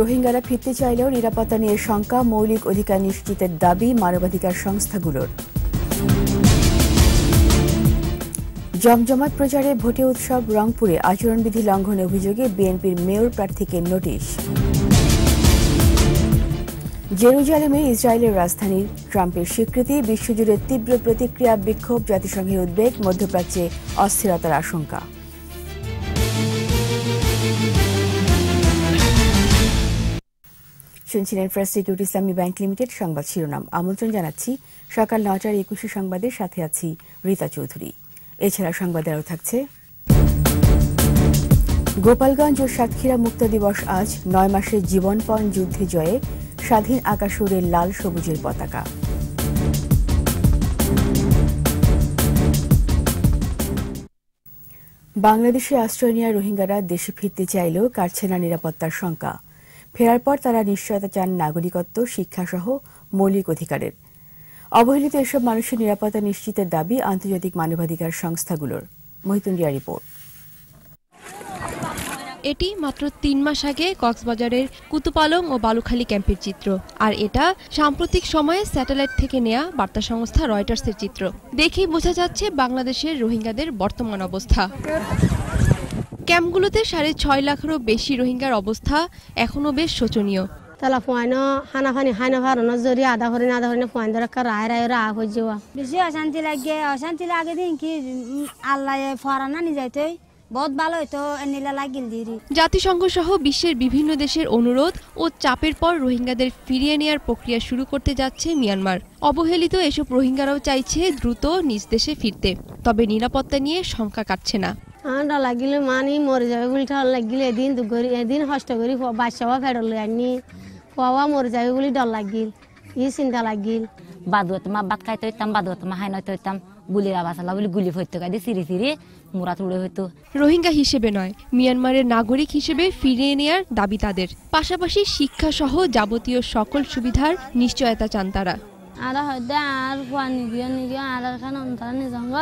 রোহিঙ্গারা ফিরতে চাইলেও নিরাপত্তা নিয়ে শঙ্কা, মৌলিক অধিকার নিশ্চিতের দাবি মানবাধিকার সংস্থাগুলোর। জমজমাট প্রচারে ভোটে উৎসব রংপুরে আচরণবিধি লঙ্ঘনের অভিযোগে বিএনপির মেয়র প্রার্থীকে নোটিশ। জেরুজালেমে ইসরায়েলের রাজধানী ট্রাম্পের স্বীকৃতি, বিশ্বজুড়ে তীব্র প্রতিক্রিয়া, বিক্ষোভ, জাতিসংঘের উদ্বেগ, মধ্যপ্রাচ্যে অস্থিরতার আশঙ্কা। শুনছিলেন first security Islami bank limited সংবাদ শিরোনাম। আমন্ত্রণ জানাচ্ছি, সকাল নটার একুশে সংবাদের সাথে আছি রীতা চৌধুরী। এছাড়া সংবাদে আরও থাকছে, গোপালগঞ্জ ও সাতক্ষীরা মুক্ত দিবস আজ, নয় মাসের জীবনপণ যুদ্ধে জয়ে, স্বাধীন আকাশ লাল সবুজের পতাকা। বাংলাদেশে আশ্রয় নেওয়া রোহিঙ্গারা দেশে ফিরতে চাইলেও কাটছে না নিরাপত্তার শঙ্কা। ফেরার পর তারা নিশ্চয়তা চান নাগরিকত্ব, শিক্ষাসহ মৌলিক অধিকারের। অবহেলিত এসব মানুষের নিরাপত্তা নিশ্চিতের দাবি আন্তর্জাতিক মানবাধিকার সংস্থাগুলোর। মহিতুন্ডিয়া রিপোর্ট। এটি মাত্র তিন মাস আগে কক্সবাজারের কুতুপালং ও বালুখালী ক্যাম্পের চিত্র। আর এটা সাম্প্রতিক সময়ে স্যাটেলাইট থেকে নেয়া বার্তা সংস্থা রয়টার্সের চিত্র। দেখেই বোঝা যাচ্ছে বাংলাদেশের রোহিঙ্গাদের বর্তমান অবস্থা। ক্যাম্পগুলোতে সাড়ে ছয় লাখেরও বেশি রোহিঙ্গার অবস্থা এখনও বেশ শোচনীয়। তালা ফুয়াইন হানা ফানি হাইনা ফারনো জরি আধা হরিণ আধা হরিণ ফুয়াইন ধরে রায় রায় রা হয়ে যাওয়া। বেশি অশান্তি লাগে অশান্তি লাগে দিন কি আল্লাহ ফরানা নি যাইতে বহুত ভালো হইতো এনিলা লাগিল দিরি জাতিসংঘ সহ বিশ্বের বিভিন্ন দেশের অনুরোধ ও চাপের পর রোহিঙ্গাদের ফিরিয়ে নেয়ার প্রক্রিয়া শুরু করতে যাচ্ছে মিয়ানমার। অবহেলিত এসব রোহিঙ্গারাও চাইছে দ্রুত নিজ দেশে ফিরতে তবে নিরাপত্তা নিয়ে শঙ্কা কাটছে না। আন্ডা লাগিলে মানি মরে যাবে বলে ঠল লাগিলে এদিন দুগরি এদিন হষ্ট করি বাচ্চাও ফেরল আনি ফুয়াও মরে যাবে বলে ডর লাগিল ই চিন্তা লাগিল। বাদুয়া তোমার ভাত খাইতে হইতাম বাদুয়া তোমার হাই নইতে হইতাম গুলির আবাস আলা বলে গুলি ফইতে গাইতে সিঁড়ি সিঁড়ি মুরাত উড়ে হইতো রোহিঙ্গা হিসেবে নয় মিয়ানমারের নাগরিক হিসেবে ফিরিয়ে নেয়ার দাবি তাদের। পাশাপাশি শিক্ষা সহ যাবতীয় সকল সুবিধার নিশ্চয়তা চান তারা। আর হয়তো আর ফুয়া নিগিয়ে নিগিয়ে আর খান অন্তরা নিজঙ্গ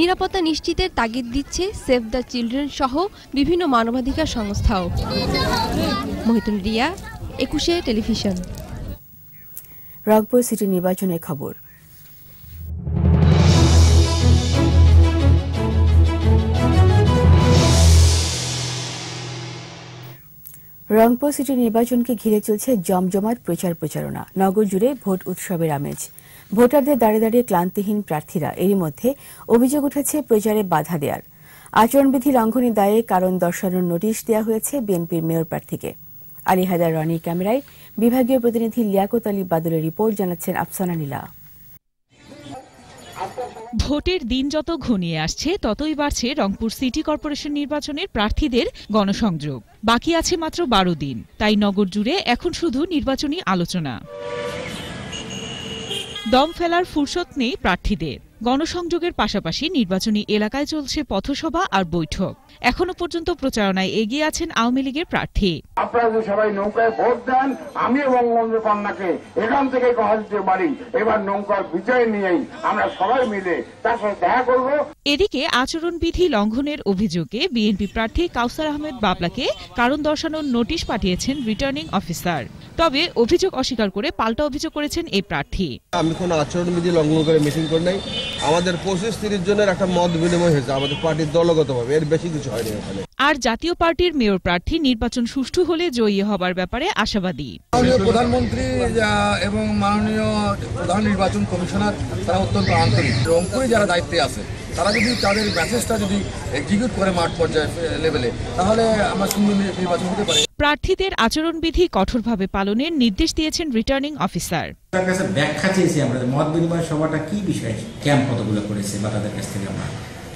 নিরাপত্তা নিশ্চিতের তাগিদ দিচ্ছে সেভ দ্য চিলড্রেন সহ বিভিন্ন মানবাধিকার সংস্থাও। মহিতুল রিয়া, একুশে টেলিভিশন। রংপুর সিটি নির্বাচনের খবর। রংপুর সিটি নির্বাচনকে ঘিরে চলছে জমজমাট প্রচার প্রচারণা নগর জুড়ে ভোট উৎসবের আমেজ। ভোটারদের দাঁড়িয়ে দাঁড়িয়ে ক্লান্তিহীন প্রার্থীরা এরই মধ্যে অভিযোগ উঠেছে প্রচারে বাধা দেওয়ার আচরণবিধি লঙ্ঘনের দায়ে কারণ দর্শানোর নোটিশ দেওয়া হয়েছে বিএনপির মেয়র প্রার্থীকে। আলী হায়দার রনির ক্যামেরায় বিভাগীয় প্রতিনিধি লিয়াকত আলী বাদলের রিপোর্ট জানাচ্ছেন আফসানা নীলা। ভোটের দিন যত ঘনিয়ে আসছে, ততই বাড়ছে রংপুর সিটি কর্পোরেশন নির্বাচনের প্রার্থীদের গণসংযোগ। বাকি আছে মাত্র বারো দিন। তাই নগর জুড়ে এখন শুধু নির্বাচনী আলোচনা। দম ফেলার ফুরসত নেই প্রার্থীদের। গণসংযোগের পাশাপাশি নির্বাচনী এলাকায় চলছে পথসভা আর বৈঠক। এখনও পর্যন্ত প্রচারণায় এগিয়ে আছেন আওয়ামী লীগের প্রার্থী। আপনারা যে সবাই নৌকায় ভোট দেন আমি বঙ্গবন্ধু কন্যাকে এখান থেকে কথা দিতে পারি এবার নৌকার বিজয় নিয়েই আমরা সবাই মিলে তার সাথে দেখা করব। এদিকে আচরণবিধি লঙ্ঘনের অভিযোগে বিএনপি প্রার্থী কাউসার আহমেদ বাবলাকে কারণ দর্শানোর নোটিশ পাঠিয়েছেন রিটার্নিং অফিসার। তবে অভিযোগ অস্বীকার করে পাল্টা অভিযোগ করেছেন এই প্রার্থী। আমি কোনো আচরণবিধি লঙ্ঘন করে মিটিং করি নাই। আমাদের পঁচিশ তিরিশ জনের একটা মত বিনিময় হয়েছে আমাদের পার্টির দলগতভাবে। এর বেশি কিছু হয়নি ওখানে আর জাতীয় পার্টির মেয়র প্রার্থী নির্বাচন সুষ্ঠু হলে জয়ী হবার ব্যাপারে আশাবাদী। প্রধানমন্ত্রী এবং মাননীয় প্রধান নির্বাচন কমিশনার তারা অত্যন্ত আন্তরিক। রংপুরে যারা দায়িত্বে আছে তারা যদি তাদের মেসেজটা যদি এক্সিকিউট করে মাঠ পর্যায়ে লেভেলে তাহলে আমরা সুন্দর নির্বাচন হতে পারে। প্রার্থীদের আচরণবিধি কঠোরভাবে পালনের নির্দেশ দিয়েছেন রিটার্নিং অফিসার তার কাছে ব্যাখ্যা চেয়েছি আমরা মত বিনিময় সভাটা কি বিষয় ক্যাম্প কতগুলো করেছে বা তাদের কাছ থেকে আমরা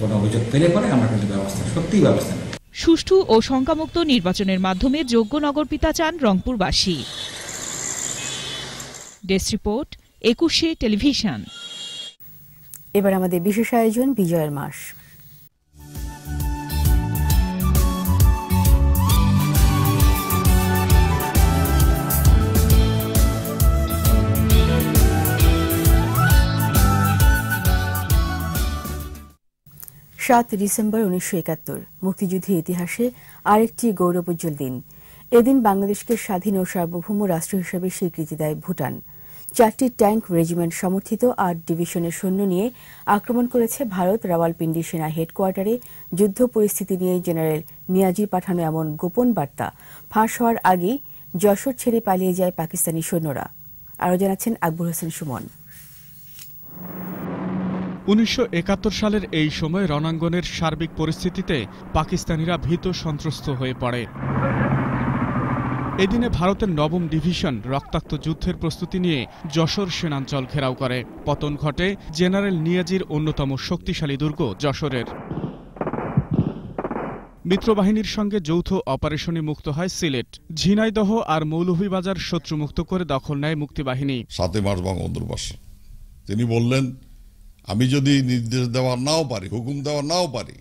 কোনো অভিযোগ পেলে পরে আমরা কিন্তু ব্যবস্থা সত্যিই ব্যবস্থা নেব। সুষ্ঠু ও শঙ্কামুক্ত নির্বাচনের মাধ্যমে যোগ্য নগরপিতা চান রংপুরবাসী। Desk report Ekushey television. এবার আমাদের বিশেষ আয়োজন বিজয়ের মাস। সাত ডিসেম্বর উনিশশো একাত্তর, মুক্তিযুদ্ধের ইতিহাসে আরেকটি গৌরবোজ্জ্বল দিন। এদিন বাংলাদেশকে স্বাধীন ও সার্বভৌম রাষ্ট্র হিসেবে স্বীকৃতি দেয় ভুটান। চারটি ট্যাঙ্ক রেজিমেন্ট সমর্থিত আট ডিভিশনের সৈন্য নিয়ে আক্রমণ করেছে ভারত রাওয়ালপিন্ডি সেনা হেডকোয়ার্টারে। যুদ্ধ পরিস্থিতি নিয়ে জেনারেল নিয়াজির পাঠানো এমন গোপন বার্তা। ফাঁস হওয়ার আগেই যশোর ছেড়ে পালিয়ে যায় পাকিস্তানি সৈন্যরা। আরও জানাচ্ছেন আকবর হোসেন সুমন। উনিশশো একাত্তর সালের এই সময় রণাঙ্গনের সার্বিক পরিস্থিতিতে পাকিস্তানিরা ভীত সন্ত্রস্ত হয়ে পড়ে। এদিনে ভারতের নবম ডিভিশন রক্তাক্ত যুদ্ধের প্রস্তুতি নিয়ে যশোর সেনাঞ্চল ঘেরাও করে। পতন ঘটে জেনারেল নিয়াজির অন্যতম শক্তিশালী দুর্গ যশোরের। মিত্রবাহিনীর সঙ্গে যৌথ অপারেশনে মুক্ত হয় সিলেট। ঝিনাইদহ আর মৌলভীবাজার শত্রুমুক্ত করে দখল নেয় মুক্তিবাহিনী। সাতই মার্চ বঙ্গবন্ধুর তিনি বললেন, আমি যদি নির্দেশ দেওয়া নাও পারি, হুকুম দেওয়া নাও পারি,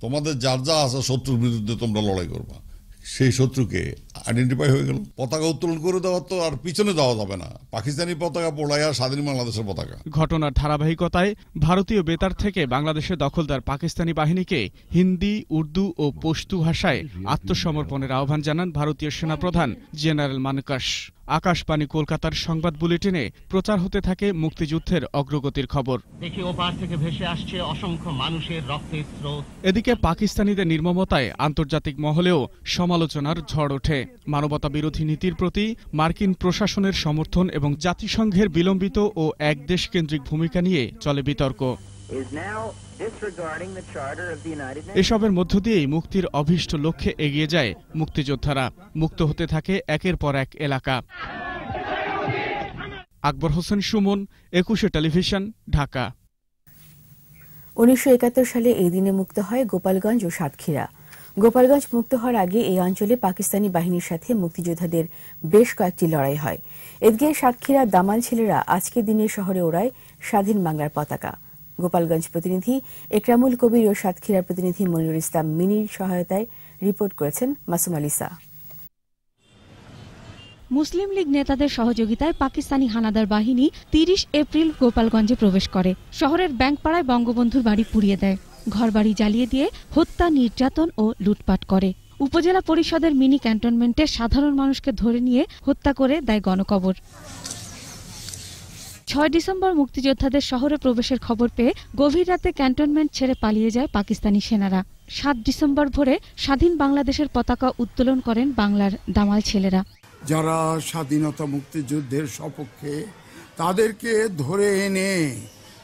তোমাদের যার যা আছে শত্রুর বিরুদ্ধে তোমরা লড়াই করবা। সেই শত্রুকে আইডেন্টিফাই হয়ে গেল। পতাকা উত্তোলন করে দেওয়া তো আর পিছনে দেওয়া যাবে না। পাকিস্তানি পতাকা পোড়াইয়া স্বাধীন বাংলাদেশের পতাকা। ঘটনার ধারাবাহিকতায় ভারতীয় বেতার থেকে বাংলাদেশে দখলদার পাকিস্তানি বাহিনীকে হিন্দি, উর্দু ও পশতু ভাষায় আত্মসমর্পণের আহ্বান জানান ভারতীয় সেনাপ্রধান জেনারেল মানকাশ। আকাশবাণী কলকাতার সংবাদ বুলেটিনে প্রচার হতে থাকে মুক্তিযুদ্ধের অগ্রগতির খবর। দেখি ওপার থেকে ভেসে আসছে অসংখ্য মানুষের রক্তের স্রোত। এদিকে পাকিস্তানিদের নির্মমতায় আন্তর্জাতিক মহলেও সমালোচনার ঝড় ওঠে। মানবতা বিরোধী নীতির প্রতি মার্কিন প্রশাসনের সমর্থন এবং জাতিসংঘের বিলম্বিত ও এক দেশকেন্দ্রিক ভূমিকা নিয়ে চলে বিতর্ক। এসবের মধ্য দিয়েই মুক্তির অভীষ্ট লক্ষ্যে এগিয়ে যায় মুক্তিযোদ্ধারা। মুক্ত হতে থাকে একের পর এক এলাকা। আকবর হোসেন সুমন একুশে টেলিভিশন ঢাকা। উনিশশো একাত্তর সালে এই দিনে মুক্ত হয় গোপালগঞ্জ ও সাতক্ষীরা। গোপালগঞ্জ মুক্ত হওয়ার আগে এই অঞ্চলে পাকিস্তানি বাহিনীর সাথে মুক্তিযোদ্ধাদের বেশ কয়েকটি লড়াই হয়। এদিকে সাতক্ষীরা দামাল ছেলেরা আজকের দিনে শহরে ওড়ায় স্বাধীন বাংলার পতাকা। গোপালগঞ্জ প্রতিনিধি একরামুল কবির ও সাতক্ষীরার প্রতিনিধি মনিরুল ইসলাম মিনির সহায়তায় রিপোর্ট করেছেন মাসুম আলিসা মুসলিম লীগ নেতাদের সহযোগিতায় পাকিস্তানি হানাদার বাহিনী তিরিশ এপ্রিল গোপালগঞ্জে প্রবেশ করে। শহরের ব্যাংকপাড়ায় বঙ্গবন্ধুর বাড়ি পুড়িয়ে দেয়। ঘরবাড়ি জ্বালিয়ে দিয়ে হত্যা, নির্যাতন ও লুটপাট করে। উপজেলা পরিষদের মিনি ক্যান্টনমেন্টে সাধারণ মানুষকে ধরে নিয়ে হত্যা করে দেয় গণকবর। ছয় ডিসেম্বর মুক্তিযোদ্ধাদের শহরে প্রবেশের খবর পেয়ে গভীর রাতে ক্যান্টনমেন্ট ছেড়ে পালিয়ে যায় পাকিস্তানি সেনারা। সাত ডিসেম্বর ভোরে স্বাধীন বাংলাদেশের পতাকা উত্তোলন করেন বাংলার দামাল ছেলেরা। যারা স্বাধীনতা মুক্তিযুদ্ধের সপক্ষে তাদেরকে ধরে এনে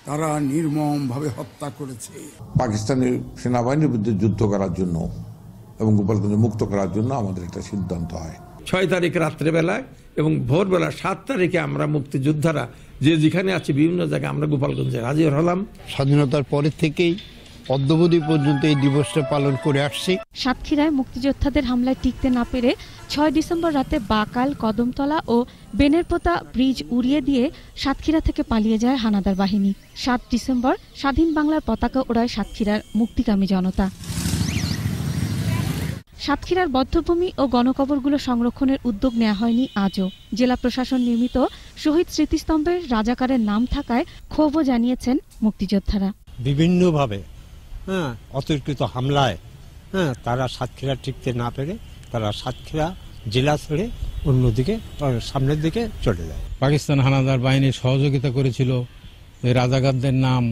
তারা নির্মমভাবে হত্যা করেছে। পাকিস্তানি সেনাবাহিনীর বিরুদ্ধে যুদ্ধ করার জন্য এবং গোপালগঞ্জ মুক্ত করার জন্য আমাদের একটা সিদ্ধান্ত হয়। ছয় তারিখ রাত্রেবেলায় এবং ভোরবেলা সাত তারিখে আমরা মুক্তিযোদ্ধারা যে যেখানে আছি বিভিন্ন জায়গায় আমরা গোপালগঞ্জে হাজির হলাম। স্বাধীনতার পরের থেকেই অদ্যবধি পর্যন্ত এই দিবসটা পালন করে আসছি। সাতক্ষীরায় মুক্তিযোদ্ধাদের হামলায় টিকতে না পেরে ছয় ডিসেম্বর রাতে বাকাল কদমতলা ও বেনেরপোতা ব্রিজ উড়িয়ে দিয়ে সাতক্ষীরা থেকে পালিয়ে যায় হানাদার বাহিনী। সাত ডিসেম্বর স্বাধীন বাংলার পতাকা ওড়ায় সাতক্ষীরার মুক্তিকামী জনতা। সাতক্ষীরার বদ্ধভূমি ও গণকবরগুলো সংরক্ষণের উদ্যোগ নেওয়া হয়নি আজও। জেলা প্রশাসন নির্মিত শহীদ স্মৃতিস্তম্ভের রাজাকারের নাম থাকায় ক্ষোভও জানিয়েছেন মুক্তিযোদ্ধারা। বিভিন্নভাবে হ্যাঁ। অতর্কিত হামলায় হ্যাঁ। তারা সাতক্ষীরা টিকতে না পেরে তারা সাতক্ষীরা জেলা ছেড়ে অন্যদিকে সামনের দিকে চলে যায়। পাকিস্তান হানাদার বাহিনীর সহযোগিতা করেছিল। রাজাকারদের নাম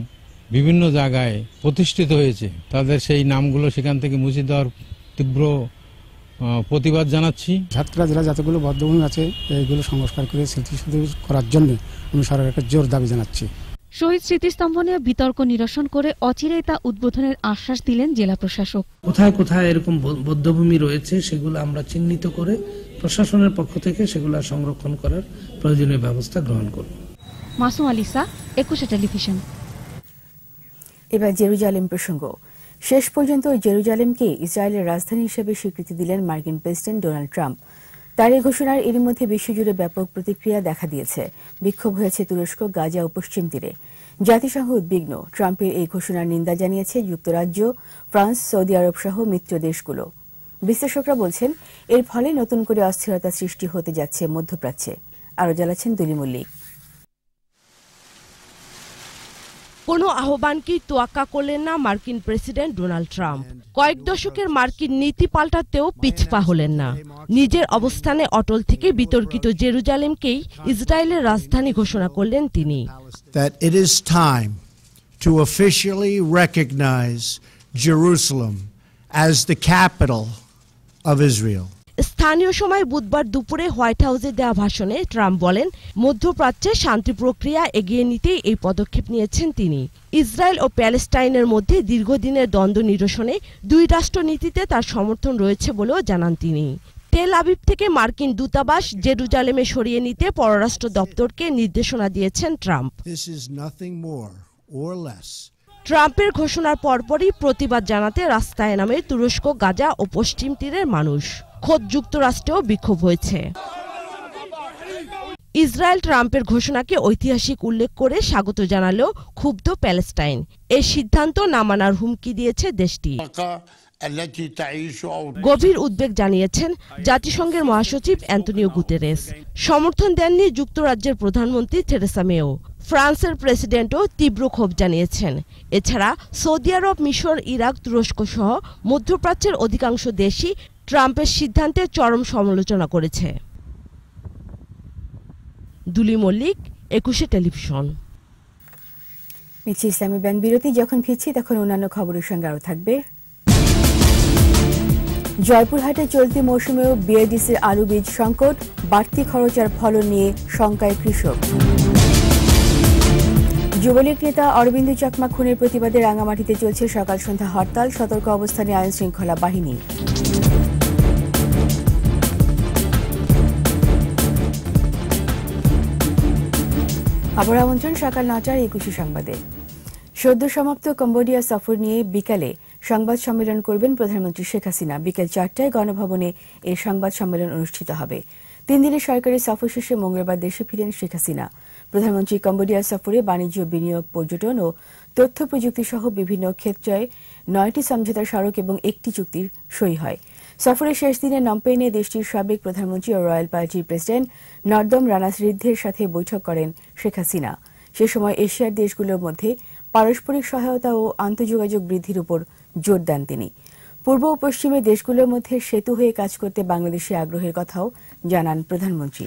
বিভিন্ন জায়গায় প্রতিষ্ঠিত হয়েছে। তাদের সেই নামগুলো সেখান থেকে মুছে দেওয়ার তীব্র প্রতিবাদ জানাচ্ছি। সাতক্ষীরা জেলা যতগুলো বদ্ধভূমি আছে এইগুলো সংস্কার করে স্মৃতিশুদ্ধ করার জন্য আমি সরকারকে জোর দাবি জানাচ্ছি। শহীদ স্মৃতিস্তম্ভ নিয়ে বিতর্ক নিরসন করে অচিরেই তা উদ্বোধনের আশ্বাস দিলেন জেলা প্রশাসক। কোথায় কোথায় এরকম বদ্ধভূমি রয়েছে সেগুলো আমরা চিহ্নিত করে প্রশাসনের পক্ষ থেকে সেগুলো সংরক্ষণ করার প্রয়োজনীয় ব্যবস্থা গ্রহণ করব। মাসুম আলিসা একুশে টেলিভিশন। এবার জেরুজালেম প্রসঙ্গ। শেষ পর্যন্ত জেরুজালেমকে ইসরায়েলের রাজধানী হিসেবে স্বীকৃতি দিলেন মার্কিন প্রেসিডেন্ট ডোনাল্ড ট্রাম্প। তার এই ঘোষণার এরই মধ্যে বিশ্বজুড়ে ব্যাপক প্রতিক্রিয়া দেখা দিয়েছে। বিক্ষোভ হয়েছে তুরস্ক, গাজা ও পশ্চিম তীরে। জাতিসংঘ উদ্বিগ্ন। ট্রাম্পের এই ঘোষণার নিন্দা জানিয়েছে যুক্তরাজ্য, ফ্রান্স, সৌদি আরব সহ মিত্র দেশগুলো। বিশ্লেষকরা বলছেন, এর ফলে নতুন করে অস্থিরতা সৃষ্টি হতে যাচ্ছে মধ্যপ্রাচ্যে। আরও জ্বালাচ্ছেন দুলি মল্লিক কোনো আহ্বানকেই তোয়াক্কা করলেন না মার্কিন প্রেসিডেন্ট ডোনাল্ড ট্রাম্প? কয়েক দশকের মার্কিন নীতি পাল্টাতেও পিছপা হলেন না। নিজের অবস্থানে অটল থেকে বিতর্কিত জেরুজালেমকেই ইসরায়েলের রাজধানী ঘোষণা করলেন তিনি। To officially recognize Jerusalem as the capital of Israel. স্থানীয় সময় বুধবার দুপুরে হোয়াইট হাউসে দেওয়া ভাষণে ট্রাম্প বলেন মধ্যপ্রাচ্যে শান্তি প্রক্রিয়া এগিয়ে নিতেই এই পদক্ষেপ নিয়েছেন তিনি। ইসরায়েল ও প্যালেস্টাইনের মধ্যে দীর্ঘদিনের দ্বন্দ্ব নিরসনে দুই রাষ্ট্রনীতিতে তার সমর্থন রয়েছে বলেও জানান তিনি। তেল আবিব থেকে মার্কিন দূতাবাস জেরুজালেমে সরিয়ে নিতে পররাষ্ট্র দপ্তরকে নির্দেশনা দিয়েছেন ট্রাম্প। ট্রাম্পের ঘোষণার পরপরই প্রতিবাদ জানাতে রাস্তায় নামে তুরস্ক গাজা ও পশ্চিম তীরের মানুষ। খোদ যুক্তরাষ্ট্রেও বিক্ষোভ হয়েছে। ইসরায়েল ট্রাম্পের ঘোষণাকে ঐতিহাসিক উল্লেখ করে স্বাগত জানালেও ক্ষুব্ধ প্যালেস্টাইন। এ সিদ্ধান্ত না মানার হুমকি দিয়েছে দেশটি। গভীর উদ্বেগ জানিয়েছেন জাতিসংঘের মহাসচিব অ্যান্টনিও গুতেরেস। সমর্থন দেননি যুক্তরাজ্যের প্রধানমন্ত্রী থেরেসা মেও। ফ্রান্সের প্রেসিডেন্টও তীব্র ক্ষোভ জানিয়েছেন। এছাড়া সৌদি আরব, মিশর, ইরাক তুরস্ক সহ মধ্যপ্রাচ্যের অধিকাংশ দেশই ট্রাম্পের সিদ্ধান্তের চরম সমালোচনা করেছে। দুলি মল্লিক, একুশে টেলিভিশন। নিচ্ছি ইসলামী ব্যাংক বিরতি, যখন ফিরছি তখন অন্যান্য খবরের সঙ্গে আরও থাকবে। জয়পুরহাটে চলতি মৌসুমেও বিআইডিসির আলু বীজ সংকট, বাড়তি খরচ আর ফলন নিয়ে শঙ্কায় কৃষক। যুবলীগ নেতা অরবিন্দ চাকমা খুনের প্রতিবাদে রাঙামাটিতে চলছে সকাল সন্ধ্যা হরতাল, সতর্ক অবস্থানে আইন শৃঙ্খলা বাহিনী। খবর আমন্ত্রণ সকাল নটার একুশে সংবাদে। সদ্য সমাপ্ত কম্বোডিয়া সফর নিয়ে বিকালে সংবাদ সম্মেলন করবেন প্রধানমন্ত্রী শেখ হাসিনা। বিকেল চারটায় গণভবনে এই সংবাদ সম্মেলন অনুষ্ঠিত হবে। তিন দিনের সরকারি সফর শেষে মঙ্গলবার দেশে ফিরেন শেখ হাসিনা। প্রধানমন্ত্রী কম্বোডিয়া সফরে বাণিজ্য, বিনিয়োগ, পর্যটন ও তথ্য প্রযুক্তি সহ বিভিন্ন ক্ষেত্রে নয়টি সমঝোতা স্মারক এবং একটি চুক্তির সই হয়। সফরের শেষ দিনে নমপেনে দেশটির সাবেক প্রধানমন্ত্রী ও রয়্যাল পার্টির প্রেসিডেন্ট নর্দম রানা ঋদ্ধের সাথে বৈঠক করেন শেখ হাসিনা। সে সময় এশিয়ার দেশগুলোর মধ্যে পারস্পরিক সহায়তা ও আন্তঃযোগাযোগ বৃদ্ধির উপর জোর দেন তিনি। পূর্ব ও পশ্চিমে দেশগুলোর মধ্যে সেতু হয়ে কাজ করতে বাংলাদেশে আগ্রহের কথাও জানান প্রধানমন্ত্রী।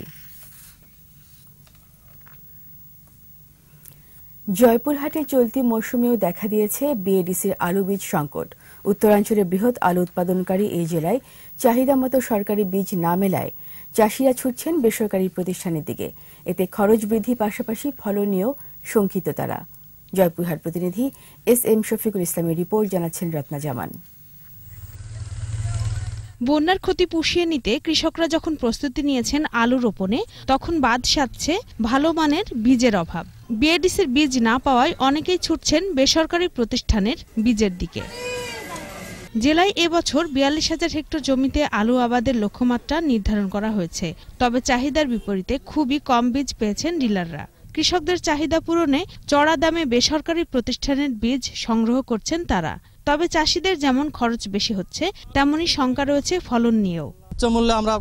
জয়পুরহাটে চলতি মৌসুমেও দেখা দিয়েছে বিএডিসির আলু বীজ সংকট। উত্তরাঞ্চলের বৃহৎ আলু উৎপাদনকারী এই জেলায় চাহিদা মতো সরকারি বীজ না মেলায় চাষিরা ছুটছেন বেসরকারি প্রতিষ্ঠানের দিকে। এতে খরচ বৃদ্ধি পাশাপাশি ফলনীয় শঙ্কিত তারা। জয়পুরহাট প্রতিনিধি এস এম শফিকুল ইসলামের রিপোর্ট জানাচ্ছেন রত্না জামান। বন্যার ক্ষতি পুষিয়ে নিতে কৃষকরা যখন প্রস্তুতি নিয়েছেন আলু রোপণে, তখন বাদ সাধছে ভালো মানের বীজের অভাব। বিএডিসির বীজ না পাওয়ায় অনেকেই ছুটছেন বেসরকারি প্রতিষ্ঠানের বীজের দিকে। জেলায় এবছর বিয়াল্লিশ হাজার হেক্টর জমিতে আলু আবাদের লক্ষ্যমাত্রা নির্ধারণ করা হয়েছে। তবে চাহিদার বিপরীতে খুবই কম বীজ পেয়েছেন ডিলাররা। কৃষকদের চাহিদা পূরণে চড়া দামে বেসরকারি প্রতিষ্ঠানের বীজ সংগ্রহ করছেন তারা। তবে চাষিদের যেমন খরচ বেশি হচ্ছে তেমনই শঙ্কা রয়েছে ফলন নিয়েও। উচ্চ মূল্যে আমরা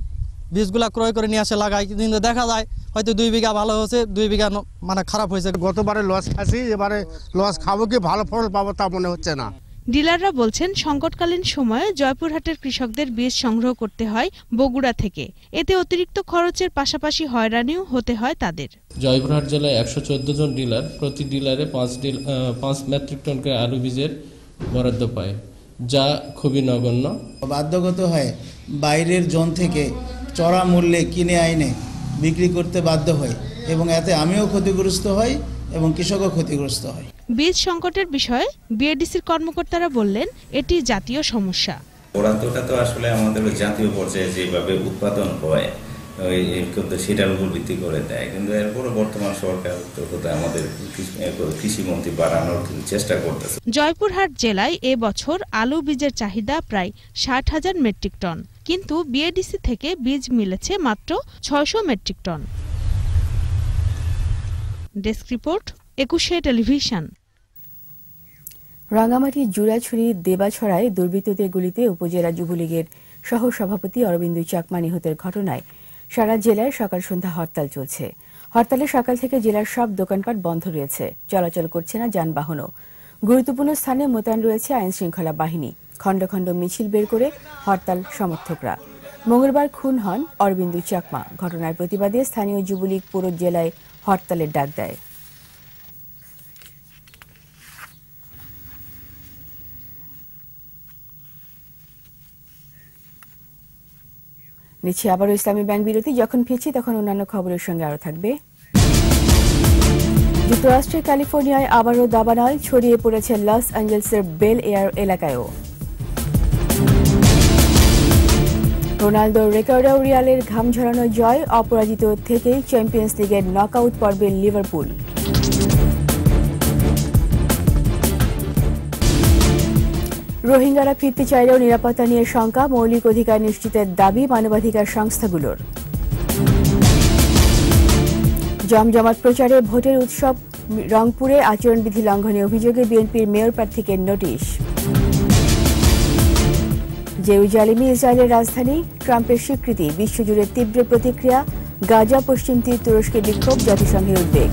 বীজগুলা ক্রয় করে নিয়ে আসে লাগাই। কিন্তু দেখা যায় হয়তো দুই বিঘা ভালো হয়েছে দুই বিঘা মানে খারাপ হয়েছে। গতবারে লস খাসি এবারে লস খাব কি ভালো ফল পাবো তা মনে হচ্ছে না। ডিলাররা বলছেন সংকটকালীন সময়ে জয়পুরহাটের কৃষকদের বীজ সংগ্রহ করতে হয় বগুড়া থেকে। এতে অতিরিক্ত খরচের পাশাপাশি হয়রানিও হতে হয় তাদের। জয়পুরহাট জেলায় একশো চোদ্দ জন ডিলার প্রতি ডিলারে পাঁচ ডিল পাঁচ মেট্রিক টন করে আলু বীজের বরাদ্দ পায় যা খুবই নগণ্য। বাধ্যগত হয় বাইরের জন থেকে চড়া মূল্যে কিনে আইনে বিক্রি করতে বাধ্য হয় এবং এতে আমিও ক্ষতিগ্রস্ত হই এবং কৃষকও ক্ষতিগ্রস্ত হয়। বীজ সংকটের বিষয়ে বিএডিসির কর্মকর্তারা বললেন এটি জাতীয় সমস্যা। বরাদ্দটা তো আসলে আমাদের জাতীয় পর্যায়ে যেভাবে উৎপাদন হয় ওই কিন্তু সেটার উপর ভিত্তি করে দেয়। কিন্তু এরপরে বর্তমান সরকার আমাদের কৃষিমন্ত্রী বাড়ানোর চেষ্টা করতেছে। জয়পুরহাট জেলায় এ বছর আলু বীজের চাহিদা প্রায় ষাট হাজার মেট্রিক টন কিন্তু বিএডিসি থেকে বীজ মিলেছে মাত্র ছয়শো metric ton. Desk report Ekushey television. রাঙামাটির জুড়াছড়ি দেবাছড়ায় দুর্বৃত্তদের গুলিতে উপজেলা যুবলীগের সহ সভাপতি অরবিন্দ চাকমা নিহতের ঘটনায় সারা জেলায় সকাল সন্ধ্যা হরতাল চলছে। হরতালে সকাল থেকে জেলার সব দোকানপাট বন্ধ রয়েছে। চলাচল করছে না যানবাহনও। গুরুত্বপূর্ণ স্থানে মোতায়েন রয়েছে আইন শৃঙ্খলা বাহিনী। খণ্ড খণ্ড মিছিল বের করে হরতাল সমর্থকরা। মঙ্গলবার খুন হন অরবিন্দু চাকমা। ঘটনার প্রতিবাদে স্থানীয় যুবলীগ পুরো জেলায় হরতালের ডাক দেয়। নিচ্ছি আবারও ইসলামী ব্যাংক বিরতি। যখন ফিরছি তখন অন্যান্য খবরের সঙ্গে আরও থাকবে। যুক্তরাষ্ট্রের ক্যালিফোর্নিয়ায় আবারও দাবানল, ছড়িয়ে পড়েছে লস অ্যাঞ্জেলসের বেল এয়ার এলাকায়ও। রোনালদোর রেকর্ডাও রিয়ালের ঘাম ঝরানো জয়, অপরাজিত থেকেই চ্যাম্পিয়ন্স লিগের নকআউট পর্বে লিভারপুল। রোহিঙ্গারা ফিরতে চাইলেও নিরাপত্তা নিয়ে শঙ্কা, মৌলিক অধিকার নিশ্চিতের দাবি মানবাধিকার সংস্থাগুলোর। জমজমাট প্রচারে ভোটের উৎসব, রংপুরে আচরণবিধি লঙ্ঘনে অভিযোগে বিএনপির মেয়র প্রার্থীকে নোটিশ। জেরুজালেমে ইসরায়েলের রাজধানী ট্রাম্পের স্বীকৃতি, বিশ্বজুড়ে তীব্র প্রতিক্রিয়া, গাজা, পশ্চিম তীর তুরস্কে বিক্ষোভ, জাতিসংঘের উদ্বেগ।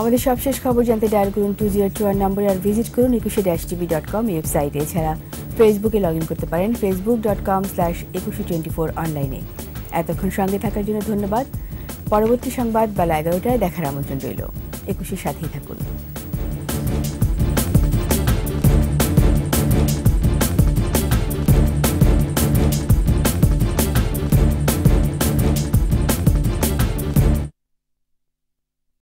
আমাদের সবশেষ খবর জানতে ডায়াল করুন টু জিরো টু ওয়ান নম্বরে আর ভিজিট করুন একুশে ড্যাশ টিভি ডট কম ওয়েবসাইটে এছাড়া ফেসবুকে লগ ইন করতে পারেন Facebook dot com slash Ekushey twenty four অনলাইনে এতক্ষণ সঙ্গে থাকার জন্য ধন্যবাদ। পরবর্তী সংবাদ বেলা এগারোটায় দেখার আমন্ত্রণ রইল। একুশের সাথেই থাকুন।